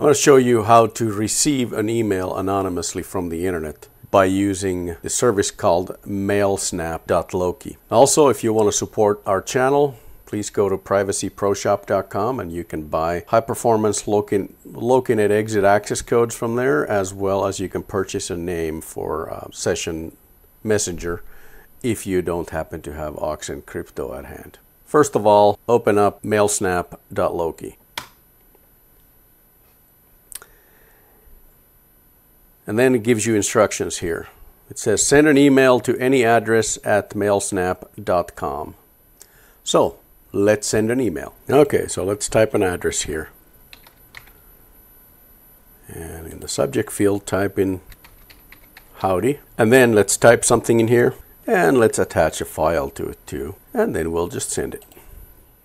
I'm going to show you how to receive an email anonymously from the internet by using the service called mailsnapp.loki. Also, if you want to support our channel, please go to privacyproshop.com and you can buy high performance Lokin, Lokinet exit access codes from there, as well as you can purchase a name for uh, Session Messenger if you don't happen to have Oxen Crypto at hand. First of all, open up mailsnapp.loki. And then it gives you instructions here. It says send an email to any address at mailsnapp.com. So let's send an email. Okay, so let's type an address here. And in the subject field, type in howdy. And then let's type something in here. And let's attach a file to it too. And then we'll just send it.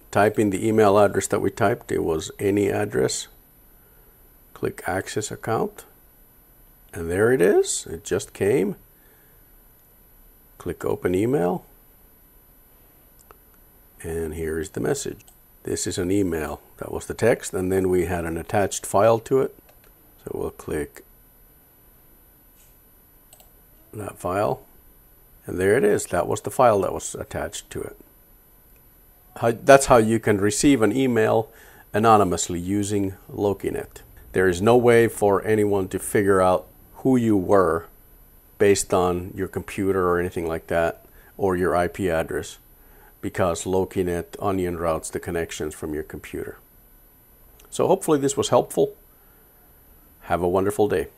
Type in the email address that we typed. It was any address. Click access account. And there it is. It just came. Click open email. And here is the message. This is an email. That was the text. And then we had an attached file to it. So we'll click that file. And there it is. That was the file that was attached to it. How, that's how you can receive an email anonymously using Lokinet. There is no way for anyone to figure out who you were based on your computer or anything like that, or your IP address, because Lokinet onion routes the connections from your computer. So hopefully this was helpful. Have a wonderful day.